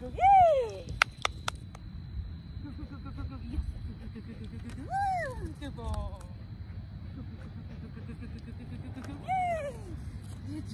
Yay!